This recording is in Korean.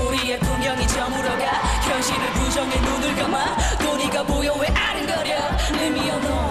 우리의 풍경이 저물어가 현실을 부정해 눈을 감아. 도리가 보여 왜 아른거려? Leave me alone.